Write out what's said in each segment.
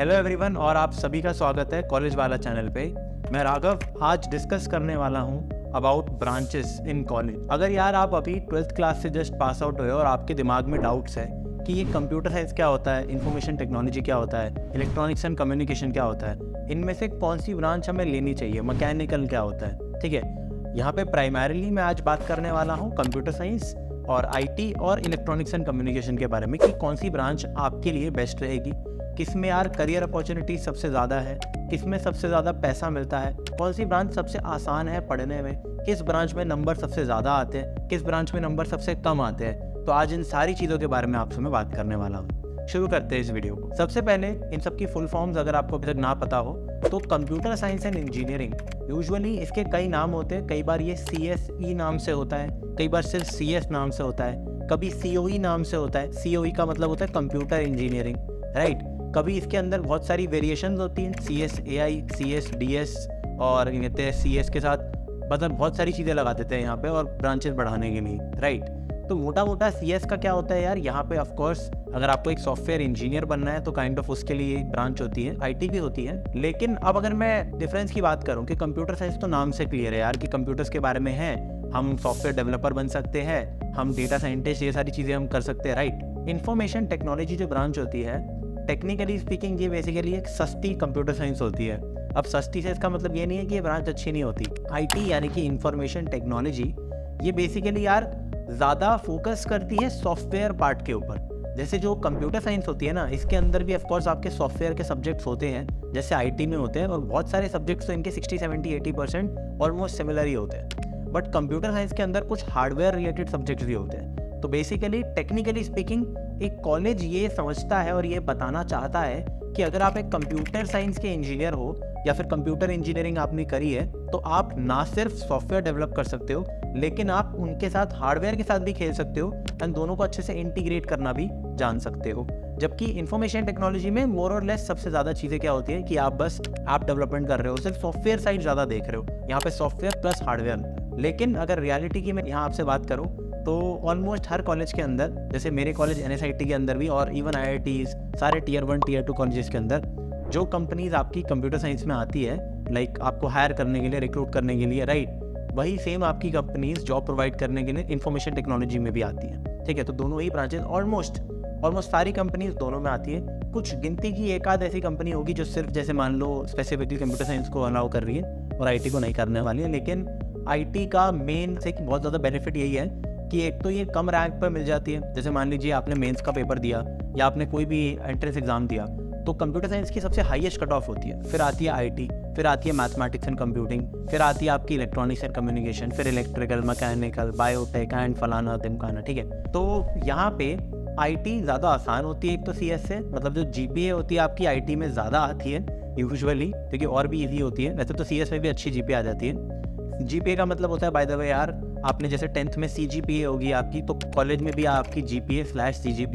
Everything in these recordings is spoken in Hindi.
हेलो एवरीवन और आप सभी का स्वागत है कॉलेज वाला चैनल पे। मैं राघव, आज डिस्कस करने वाला हूँ अबाउट ब्रांचेस इन कॉलेज अगर यार आप अभी ट्वेल्थ क्लास से जस्ट पास आउट हुए और आपके दिमाग में डाउट्स है कि ये कंप्यूटर साइंस क्या होता है इन्फॉर्मेशन टेक्नोलॉजी क्या होता है इलेक्ट्रॉनिक्स एंड कम्युनिकेशन क्या होता है, इनमें से कौन सी ब्रांच हमें लेनी चाहिए मैकेनिकल क्या होता है, ठीक है? यहाँ पे प्राइमरीली मैं आज बात करने वाला हूँ कंप्यूटर साइंस और आईटी और इलेक्ट्रॉनिक्स एंड कम्युनिकेशन के बारे में कि कौन सी ब्रांच आपके लिए बेस्ट रहेगी। किसमें यार करियर अपॉर्चुनिटी सबसे ज़्यादा है? किसमें सबसे ज़्यादा पैसा मिलता है? कौन सी ब्रांच सबसे आसान है पढ़ने में? किस ब्रांच में नंबर सबसे ज़्यादा आते हैं? किस ब्रांच में नंबर सबसे कम आते हैं? तो आज इन सारी चीज़ों के बारे में आपसे मैं बात करने वाला हूँ। शुरू करते हैं इस वीडियो को। सबसे पहले इन सब की फुल फॉर्म्स अगर आपको अभी तक ना पता हो तो computer science and engineering usually इसके कई नाम होते हैं। कई बार ये सी एस ई नाम से होता है। कई बार सिर्फ़ सी एस नाम से होता है। कभी सी ओ ई नाम से होता है। सी ओ ई का मतलब होता है कंप्यूटर इंजीनियरिंग राइट कभी इसके अंदर बहुत सारी वेरिएशन होती हैं C S A I C S D S और कहते हैं सी एस के साथ मतलब बहुत सारी चीज़ें लगा देते हैं यहाँ पे और ब्रांचेस बढ़ाने के लिए राइट तो मोटा मोटा सी एस का क्या होता है यार? यहाँ पे ऑफकोर्स अगर आपको एक सॉफ्टवेयर इंजीनियर बनना है तो काइंड ऑफ़ उसके लिए एक ब्रांच होती है आईटी भी होती है। लेकिन अब अगर मैं डिफरेंस की बात करूँ कि कंप्यूटर साइंस तो नाम से क्लियर है यार कि कंप्यूटर्स के बारे में है, हम सॉफ्टवेयर डेवलपर बन सकते हैं, हम डेटा साइंटिस्ट ये सारी चीज़ें हम कर सकते हैं राइट इन्फॉर्मेशन टेक्नोलॉजी जो ब्रांच होती है टेक्निकली स्पीकिंग ये बेसिकली एक सस्ती कंप्यूटर साइंस होती है। अब सस्ती से इसका मतलब ये नहीं है कि ये ब्रांच अच्छी नहीं होती। आईटी यानी कि इंफॉर्मेशन टेक्नोलॉजी ये बेसिकली यार ज़्यादा फोकस करती है सॉफ्टवेयर पार्ट के ऊपर। जैसे जो कंप्यूटर साइंस होती है ना, इसके अंदर भी ऑफकोर्स आपके सॉफ्टवेयर के सब्जेक्ट्स होते हैं, जैसे आईटी में होते हैं और बहुत सारे सब्जेक्ट्स तो इनके 60 70 80 परसेंट ऑलमोस्ट सिमिलर ही होते हैं। बट कंप्यूटर साइंस के अंदर कुछ हार्डवेयर रिलेटेड सब्जेक्ट्स भी होते हैं। तो बेसिकली टेक्निकली स्पीकिंग एक कॉलेज ये समझता है और ये बताना चाहता है कि अगर आप एक कंप्यूटर साइंस के इंजीनियर हो या फिर कंप्यूटर इंजीनियरिंग आपने करी है तो आप ना सिर्फ़ सॉफ्टवेयर डेवलप कर सकते हो, लेकिन आप उनके साथ हार्डवेयर के साथ भी खेल सकते हो एंड दोनों को अच्छे से इंटीग्रेट करना भी जान सकते हो। जबकि इंफॉर्मेशन टेक्नोलॉजी में मोर और लेस सबसे ज़्यादा चीज़ें क्या होती है कि आप बस ऐप डेवलपमेंट कर रहे हो, सिर्फ़ सॉफ्टवेयर साइड ज़्यादा देख रहे हो, यहाँ पे सॉफ्टवेयर प्लस हार्डवेयर लेकिन अगर रियलिटी की मैं यहाँ आपसे बात करूँ तो ऑलमोस्ट हर कॉलेज के अंदर, जैसे मेरे कॉलेज एनएसआईटी के अंदर भी और इवन आई सारे tier one tier two college के अंदर, जो कंपनीज़ आपकी कंप्यूटर साइंस में आती है लाइक आपको हायर करने के लिए रिक्रूट करने के लिए राइट वही सेम आपकी कंपनीज़ जॉब प्रोवाइड करने के लिए इन्फॉर्मेशन टेक्नोलॉजी में भी आती है, ठीक है? तो दोनों ही ब्रांचेज ऑलमोस्ट ऑलमोस्ट सारी कंपनीज़ दोनों में आती है। कुछ गिनती की एक आध ऐसी कंपनी होगी जो सिर्फ़, जैसे मान लो स्पेसिफिकली कंप्यूटर साइंस को अलाउ कर रही है और आईटी को नहीं करने वाली है, लेकिन आईटी का मेन से बहुत ज़्यादा बेनिफिट यही है कि एक तो ये कम रैंक पर मिल जाती है। जैसे मान लीजिए आपने मेंस का पेपर दिया या आपने कोई भी एंट्रेंस एग्ज़ाम दिया तो कंप्यूटर साइंस की सबसे हाईएस्ट कट ऑफ़ होती है। फिर आती है आईटी फिर आती है मैथमेटिक्स एंड कंप्यूटिंग फिर आती है आपकी इलेक्ट्रॉनिक्स एंड कम्युनिकेशन फिर इलेक्ट्रिकल मैकेनिकल बायोटेक एंड फलाना, तिमकाना, ठीक है? तो यहाँ पे आईटी ज़्यादा आसान होती है एक तो सीएस से मतलब जो जीपीए होती है आपकी आईटी में ज़्यादा आती है यूजुअली क्योंकि और भी ईजी होती है। वैसे तो सीएस में भी अच्छी जीपी आ जाती है। जीपीए का मतलब होता है बाय द वे यार आपने जैसे टेंथ में सी होगी आपकी तो कॉलेज में भी आपकी जी पी स्लैश सी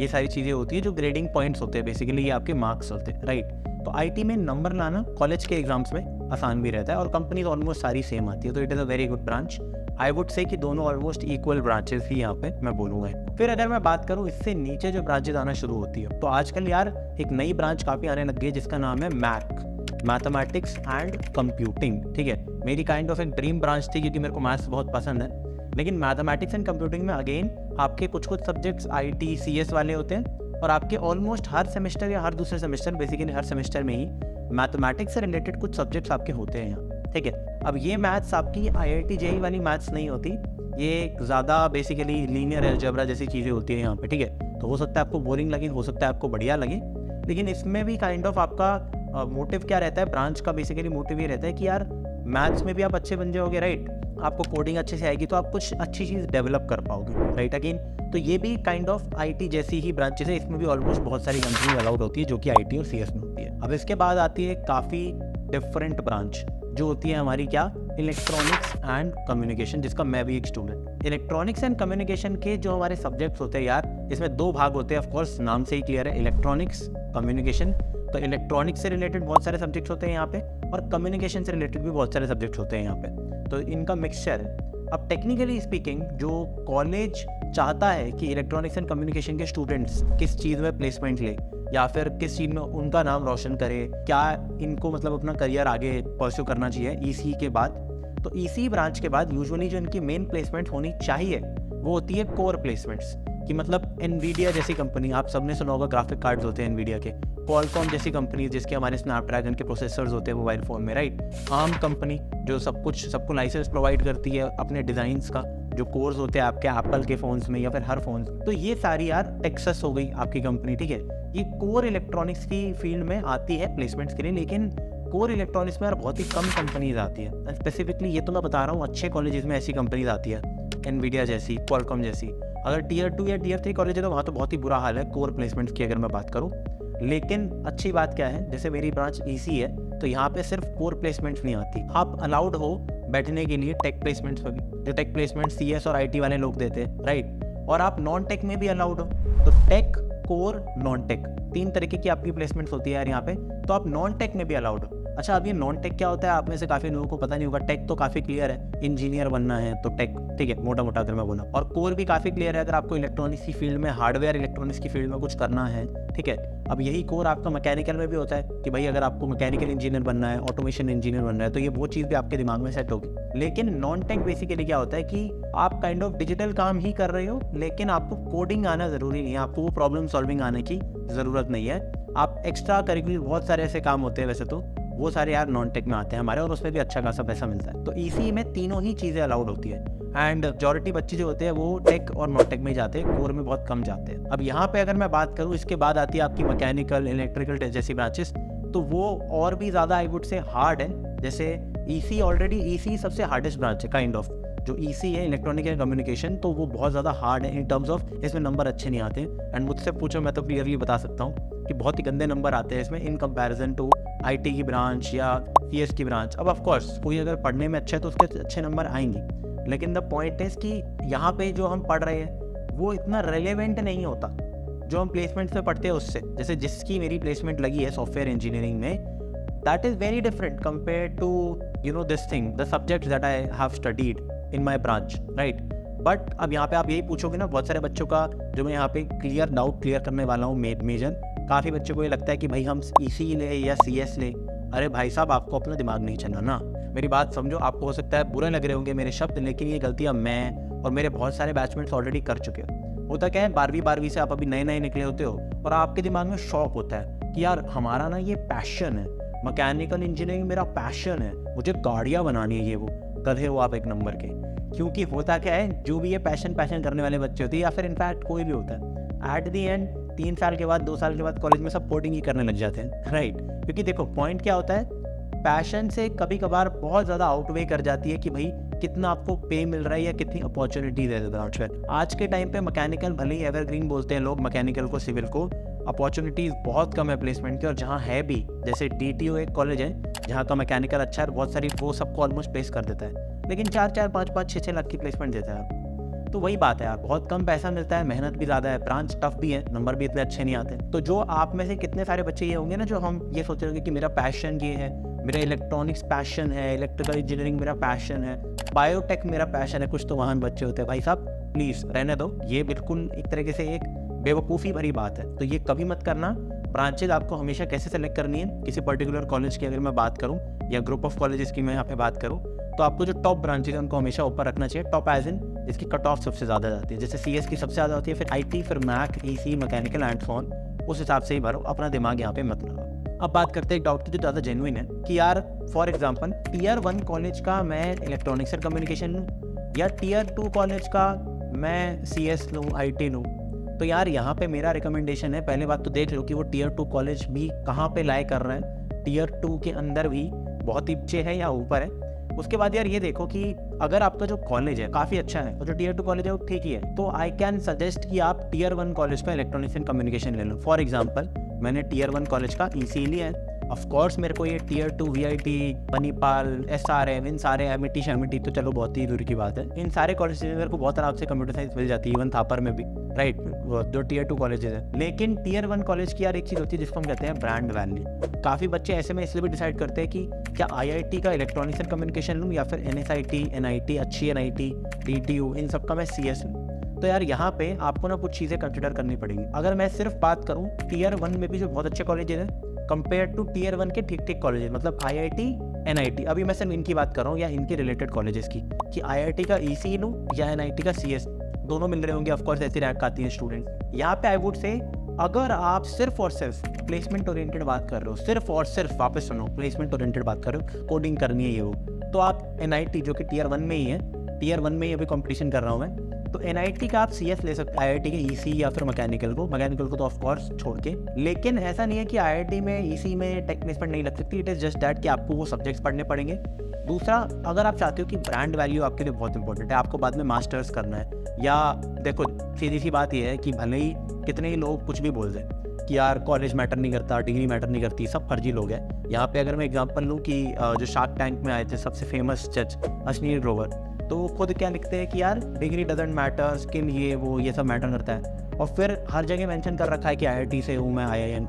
ये सारी चीज़ें होती है जो ग्रेडिंग पॉइंट्स होते हैं बेसिकली ये आपके मार्क्स होते हैं राइट तो आईटी में नंबर लाना कॉलेज के एग्ज़ाम्स में आसान भी रहता है और कंपनी ऑलमोस्ट सारी सेम आती है तो it is a very good branch I would say कि दोनों ऑलमोस्ट इक्वल ब्रांचेस ही यहाँ पे मैं बोलूँगा। फिर अगर मैं बात करूँ इससे नीचे जो ब्रांचेज आना शुरू होती है तो आजकल यार एक नई ब्रांच काफ़ी आने लग गई है जिसका नाम है मैक मैथमेटिक्स एंड कंप्यूटिंग ठीक है? मेरी काइंड ऑफ़ एक ड्रीम ब्रांच थी क्योंकि मेरे को मैथ्स बहुत पसंद है। लेकिन मैथमेटिक्स एंड कंप्यूटिंग में अगेन आपके कुछ कुछ subjects I T C S वाले होते हैं और आपके ऑलमोस्ट हर सेमेस्टर या हर दूसरे सेमेस्टर बेसिकली हर सेमेस्टर में ही मैथमेटिक्स से रिलेटेड कुछ सब्जेक्ट्स आपके होते हैं यहाँ, ठीक है? अब ये मैथ्स आपकी आई आई टी जेई वाली मैथ्स नहीं होती। ये ज़्यादा बेसिकली लीनियर एल्जबरा जैसी चीज़ें होती है यहाँ पे, ठीक है? तो हो सकता है आपको बोरिंग लगे, हो सकता है आपको बढ़िया लगे। लेकिन इसमें भी काइंड kind ऑफ़ of आपका मोटिव क्या रहता है? ब्रांच का बेसिकली मोटिव ये रहता है कि यार मैथ्स में भी आप अच्छे बन जाओगे राइट आपको कोडिंग अच्छे से आएगी तो आप कुछ अच्छी चीज़ डेवलप कर पाओगे राइट अगेन तो ये भी काइंड ऑफ़ आईटी जैसी ही ब्रांचेस है, इसमें भी ऑलमोस्ट बहुत सारी कंपनी अलाउड होती है, जो कि आईटी और सीएस में होती है। अब इसके बाद आती है काफ़ी डिफरेंट ब्रांच जो होती है हमारी क्या? इलेक्ट्रॉनिक्स एंड कम्युनिकेशन जिसका मैं भी एक स्टूडेंट इलेक्ट्रॉनिक्स एंड कम्युनिकेशन के जो हमारे सब्जेक्ट्स होते हैं यार, इसमें दो भाग होते हैं ऑफकोर्स नाम से ही क्लियर है इलेक्ट्रॉनिक्स कम्युनिकेशन तो इलेक्ट्रॉनिक्स से रिलेटेड बहुत सारे सब्जेक्ट्स होते हैं यहाँ पे और कम्युनिकेशन से रिलेटेड भी बहुत सारे सब्जेक्ट्स होते हैं यहाँ पे। तो इनका मिक्सचर अब टेक्निकली स्पीकिंग जो कॉलेज चाहता है कि इलेक्ट्रॉनिक्स एंड कम्युनिकेशन के स्टूडेंट्स किस चीज़ में प्लेसमेंट ले, या फिर किस चीज़ में उनका नाम रोशन करे, क्या इनको मतलब अपना करियर आगे परस्यू करना चाहिए ई के बाद तो ई ब्रांच के बाद यूजुअली जो इनकी मेन प्लेसमेंट होनी चाहिए, वो होती है कोर प्लेसमेंट्स कि मतलब एनवीडिया जैसी कंपनी आप सबने सुना होगा ग्राफिक कार्ड्स होते हैं एनवीडिया के। कॉलकॉम जैसी कंपनी जिसके हमारे स्नैपड्रैगन के प्रोसेसर्स होते हैं मोबाइल फ़ोन में राइट आम कंपनी जो सब कुछ, सबको लाइसेंस प्रोवाइड करती है अपने डिज़ाइंस का, जो कोर्स होते हैं आपके एप्पल के फ़ोन्स में या फिर हर फ़ोन तो ये सारी यार टेक्सस हो गई आपकी कंपनी ठीक है? ये कोर इलेक्ट्रॉनिक्स की फ़ील्ड में आती है प्लेसमेंट्स के लिए, लेकिन कोर इलेक्ट्रॉनिक्स में यार बहुत ही कम कंपनीज़ आती है। स्पेसिफिकली ये तो मैं बता रहा हूँ, अच्छे कॉलेजेस में ऐसी कंपनीज़ आती है एनवीडिया जैसी क्वालकॉम जैसी। अगर टीयर टू या टीयर थ्री कॉलेज है तो वहाँ तो बहुत ही बुरा हाल है कोर प्लेसमेंट्स की अगर मैं बात करूँ। लेकिन अच्छी बात क्या है, जैसे मेरी ब्रांच ई e है तो यहाँ पे सिर्फ़ कोर प्लेसमेंट्स नहीं आती। आप अलाउड हो बैठने के लिए टेक प्लेसमेंट्स पर भी जो टेक प्लेसमेंट सी और आईटी वाले लोग देते हैं राइट और आप नॉन टेक में भी अलाउड हो। तो टेक कोर नॉन टेक तीन तरीके की आपकी प्लेसमेंट्स होती है यार यहाँ पे तो आप नॉन टेक में भी अलाउड हो। अच्छा अब ये नॉन टेक क्या होता है? आप में से काफ़ी लोगों को पता नहीं होगा टेक तो काफ़ी क्लियर है। इंजीनियर बनना है तो टेक ठीक है मोटा मोटा अगर मैं बोला। और कोर भी काफ़ी क्लियर है, अगर आपको इलेक्ट्रॉनिक्स की फ़ील्ड में हार्डवेयर इलेक्ट्रॉनिक्स की फ़ील्ड में कुछ करना है, ठीक है? अब यही कोर आपका मैकेनिकल में भी होता है कि भाई अगर आपको मैकेनिकल इंजीनियर बनना है ऑटोमेशन इंजीनियर बनना है तो ये वो चीज़ भी आपके दिमाग में सेट होगी। लेकिन नॉन टेक बेसिकली क्या होता है कि आप काइंड ऑफ़ डिजिटल काम ही कर रहे हो, लेकिन आपको कोडिंग आना ज़रूरी नहीं है। आपको वो प्रॉब्लम सॉल्विंग आने की ज़रूरत नहीं है। आप एक्स्ट्रा करिकुलर बहुत सारे ऐसे काम होते हैं वैसे तो। वो सारे यार नॉन टेक में आते हैं हमारे, और उसमें भी अच्छा खासा पैसा मिलता है। तो इसी में तीनों ही चीज़ें अलाउड होती है। एंड मेजोरिटी बच्चे जो होते हैं, वो टेक और नॉन टेक में जाते हैं कोर में बहुत कम जाते हैं। अब यहाँ पे अगर मैं बात करूँ, इसके बाद आती है आपकी मैकेनिकल इलेक्ट्रिकल जैसी ब्रांचेस तो वो और भी ज़्यादा आई वुड से हार्ड है। जैसे ईसी ऑलरेडी ईसी सबसे हार्डेस्ट ब्रांच है काइंड ऑफ़ जो ई है इलेक्ट्रॉनिक एंड कम्युनिकेशन तो वो बहुत ज़्यादा हार्ड है इन टर्म्स ऑफ़ इसमें नंबर अच्छे नहीं आते। एंड मुझसे पूछो, मैं तो क्लियरली बता सकता हूँ कि बहुत ही गंदे नंबर आते हैं इसमें इन कंपैरिजन टू आईटी की ब्रांच या सी की ब्रांच अब ऑफ़ कोर्स कोई अगर पढ़ने में अच्छा है तो उसके अच्छे नंबर आएँगे। लेकिन द पॉइंट इज़ कि यहाँ पे जो हम पढ़ रहे हैं, वो इतना रेलेवेंट नहीं होता। जो हम प्लेसमेंट में पढ़ते हैं उससे। जैसे जिसकी मेरी प्लेसमेंट लगी है सॉफ्टवेयर इंजीनियरिंग में that is very different compare to you know this thing the subject that I have studied in my branch right but अब यहाँ पे आप यही पूछोगे ना, बहुत सारे बच्चों का जो मैं यहाँ पे क्लियर डाउट क्लियर करने वाला हूँ मेजर काफ़ी बच्चों को ये लगता है कि भाई हम ई सी ले या सी एस ले। अरे भाई साहब, आपको अपना दिमाग नहीं चलना ना। मेरी बात समझो, आपको हो सकता है बुरे लग रहे होंगे मेरे शब्द, लेकिन ये गलतियाँ मैं और मेरे बहुत सारे बैचमेंट्स ऑलरेडी कर चुके हो। होता क्या है, बारहवीं बारहवीं से आप अभी नए नए निकले होते हो और आपके दिमाग में शौक होता है कि यार हमारा ना ये पैशन है। मैकेनिकल इंजीनियरिंग मेरा पैशन है। मुझे गाड़ियाँ बनानी है ये वो। गधे हो आप एक नंबर के। क्योंकि होता क्या है, जो भी ये पैशन पैशन करने वाले बच्चे होते हैं, या फिर इनफैक्ट कोई भी होता है एट दी एंड तीन साल के बाद, दो साल के बाद कॉलेज में सब कोडिंग ही करने लग जाते हैं राइट क्योंकि देखो पॉइंट क्या होता है पैशन से कभी कभार बहुत ज़्यादा आउटवे कर जाती है कि भाई कितना आपको पे मिल रहा है या कितनी अपॉर्चुनिटी दे देता है आज के टाइम पे मैकेनिकल भले ही एवरग्रीन बोलते हैं लोग मैकेनिकल को सिविल को अपॉर्चुनिटीज़ बहुत कम है प्लेसमेंट की, और जहाँ है भी, जैसे डी एक कॉलेज है जहाँ का मैकेनिकल अच्छा है, बहुत सारी वो सबको ऑलमोस्ट प्लेस कर देता है। लेकिन चार चार, पाँच पाँच छः छः लाख की प्लेसमेंट देता है। तो वही बात है यार, बहुत कम पैसा मिलता है, मेहनत भी ज़्यादा है ब्रांच टफ भी है नंबर भी इतने अच्छे नहीं आते। तो जो आप में से कितने सारे बच्चे ये होंगे ना, जो हम ये सोच रहे होंगे कि मेरा पैशन ये है, मेरा इलेक्ट्रॉनिक्स पैशन है इलेक्ट्रिकल इंजीनियरिंग मेरा पैशन है बायोटेक मेरा पैशन है, कुछ तो वहाँ बच्चे होते हैं। भाई साहब प्लीज़ रहने दो। ये बिल्कुल एक तरीके से एक बेवकूफ़ी भरी बात है। तो ये कभी मत करना ब्रांचेज आपको हमेशा कैसे सेलेक्ट करनी है? किसी पर्टिकुलर कॉलेज की अगर मैं बात करूँ, या ग्रुप ऑफ़ कॉलेजेस की मैं यहाँ पे बात करूँ तो आपको जो टॉप ब्रांचेज है, उनको हमेशा ऊपर रखना चाहिए। टॉप एज इन जिसकी कट ऑफ़ सबसे ज़्यादा जाती है। जैसे सीएस की सबसे ज़्यादा होती है, फिर आईटी फिर mech E C mechanical and phone उस हिसाब से ही भरो। अपना दिमाग यहाँ पे मत लगाओ। अब बात करते हैं एक डाउट की जो ज़्यादा जेनुइन है, कि यार for example tier one college का मैं इलेक्ट्रॉनिक्स एंड कम्युनिकेशन लूँ, या टीयर टू कॉलेज का मैं सी एस लूँ आई टी लूँ। तो यार यहाँ पे मेरा रिकमेंडेशन है, पहले बात तो देख लो कि वो टीयर टू कॉलेज भी कहाँ पे लाए कर रहे हैं। टीयर टू के अंदर भी बहुत नीचे है या ऊपर है। उसके बाद यार ये देखो कि अगर आपका जो कॉलेज है, काफ़ी अच्छा है और जो टीयर टू कॉलेज है वो ठीक ही है। तो आई कैन सजेस्ट कि आप टीयर वन कॉलेज का इलेक्ट्रॉनिक्स एंड कम्युनिकेशन ले लो। फॉर एग्ज़ाम्पल मैंने टीयर वन कॉलेज का ई सी लिया है ऑफकोर्स मेरे को ये tier two V I T Manipal S R M इन सारे एम शम टी तो चलो बहुत ही दूर की बात है। इन सारे कॉलेज मेरे को बहुत आराम से कंप्यूटर साइंस मिल जाती है इवन थापर में भी। राइट जो टीयर टू कॉलेजेस है। लेकिन टीयर वन कॉलेज की यार एक चीज़ होती है जिसको हम कहते हैं ब्रांड वैल्यू काफ़ी बच्चे ऐसे में इसलिए भी डिसाइड करते हैं कि क्या आईआईटी का इलेक्ट्रॉनिक्स एंड कम्युनिकेशन लूँ या फिर N S I T N I T अच्छी N I T T U इन सब का मैं सी एस लूँ। तो यार यहाँ पे आपको ना कुछ चीज़ें कंसिडर करनी पड़ेगी। अगर मैं सिर्फ़ बात करूँ टीयर वन में भी जो बहुत अच्छे कॉलेज हैं कंपेयर टू टीयर वन के ठीक ठीक कॉलेज मतलब I I T N I T अभी मैं सिर्फ़ इनकी बात कर रहा हूँ या इनके रिलेटेड कॉलेजेस की, कि आई आई टी का ई सी लूँ या एन आई टी का सी एस दोनों मिल रहे होंगे ऑफकोर्स ऐसी रैंक आती है स्टूडेंट यहाँ पे आई वुड से अगर आप सिर्फ़ और सिर्फ़ प्लेसमेंट ओरिएंटेड बात कर रहे हो, सिर्फ़ और सिर्फ़ वापस सुनो प्लेसमेंट ओरिएंटेड बात कर रहे हो कोडिंग करनी है ये वो तो आप एनआईटी जो कि टीयर वन में ही है टीयर वन में ही अभी कॉम्पिटिशन कर रहा हूँ मैं तो एन का आप सीएस ले सकते हैं आईआईटी के ई e या फिर मैकेनिकल को। मैकेनिकल को तो ऑफकोर्स छोड़ के। लेकिन ऐसा नहीं है कि आईआईटी में ई e में टेक प्लेसमेंट नहीं लग सकती। इट इज़ जस्ट डैट कि आपको वो सब्जेक्ट्स पढ़ने पड़ेंगे। दूसरा, अगर आप चाहते हो कि ब्रांड वैल्यू आपके लिए बहुत इंपॉर्टेंट है, आपको बाद में मास्टर्स करना है, या देखो, सीधी सी बात यह है कि भले ही कितने ही लोग कुछ भी बोल दें कि यार कॉलेज मैटर नहीं करता डिग्री मैटर नहीं करती, सब फर्जी लोग हैं। यहाँ पे अगर मैं एग्जांपल लूँ कि जो शार्क टैंक में आए थे, सबसे फ़ेमस जज अश्नील ग्रोवर तो वो खुद क्या लिखते हैं कि यार डिग्री डजेंट मैटर स्किल ये, वो, ये सब मैटर करता है। और फिर हर जगह मेंशन कर रखा है कि आईआईटी से हूँ मैं आई आई एम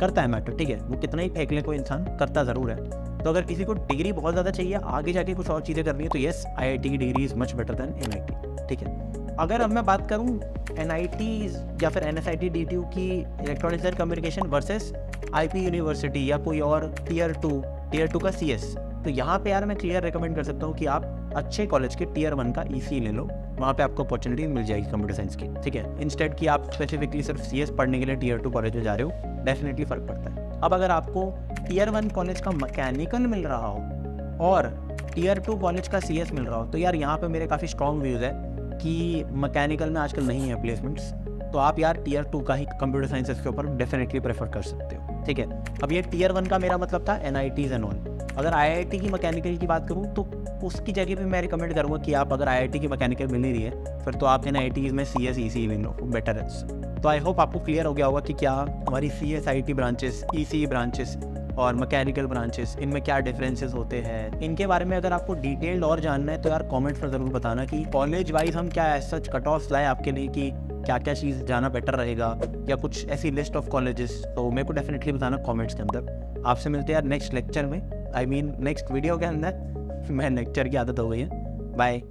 करता है मैटर ठीक है? वो कितना ही फेंक ले, कोई इंसान करता ज़रूर है। तो अगर किसी को डिग्री बहुत ज़्यादा चाहिए, आगे जाके कुछ और चीज़ें करनी है तो येस आई आई टी की degree is much better than N ठीक है? अगर अब मैं बात करूँ एन या फिर एन एस की electronics and communication versus I P university या कोई और टीयर टू टीयर टू का सी एस तो यहाँ पे यार मैं क्लियर रिकमेंड कर सकता हूँ कि आप अच्छे कॉलेज के टीयर वन का ई सी ले लो। वहाँ पे आपको अपॉर्चुनिटी मिल जाएगी कंप्यूटर साइंस की, ठीक है? इंस्टेड कि आप स्पेसिफिकली सिर्फ़ सी एस पढ़ने के लिए टीयर टू कॉलेज में जा रहे हो डेफिनेटली फ़र्क पड़ता है। अब अगर आपको टीयर वन कॉलेज का मैकेनिकल मिल रहा हो और टीयर टू कॉलेज का सी एस मिल रहा हो तो यार यहाँ पे मेरे काफ़ी स्ट्रॉन्ग व्यूज़ है। कि मैकेनिकल में आजकल नहीं है प्लेसमेंट्स तो आप यार टीयर टू का ही कंप्यूटर साइंसेस के ऊपर डेफिनेटली प्रेफर कर सकते हो। ठीक है? अब ये टीयर वन का मेरा मतलब था N I Ts and all अगर आई आई टी की मैकेनिकल की बात करूँ तो उसकी जगह पे मैं रिकमेंड करूँगा कि आप अगर आई आई टी की मैकेनिकल मिल ही रही है, फिर तो आप एन आई में सी एस ई सी ले बेटर है तो आई होप आपको क्लियर हो गया होगा कि क्या हमारी C S I T branches E C branches और मैकेनिकल ब्रांचेस इनमें क्या डिफरेंसेस होते हैं? इनके बारे में अगर आपको डिटेल्ड और जानना है तो यार कमेंट में ज़रूर बताना कि कॉलेज वाइज हम क्या सच कट ऑफ़ लाए आपके लिए कि क्या क्या चीज़ जाना बेटर रहेगा, या कुछ ऐसी लिस्ट ऑफ़ कॉलेजेस तो मेरे को डेफिनेटली बताना कमेंट्स के अंदर। आपसे मिलते हैं यार नेक्स्ट लेक्चर में। आई मीन नेक्स्ट वीडियो के अंदर। मैं लेक्चर की आदत हो गई है। बाय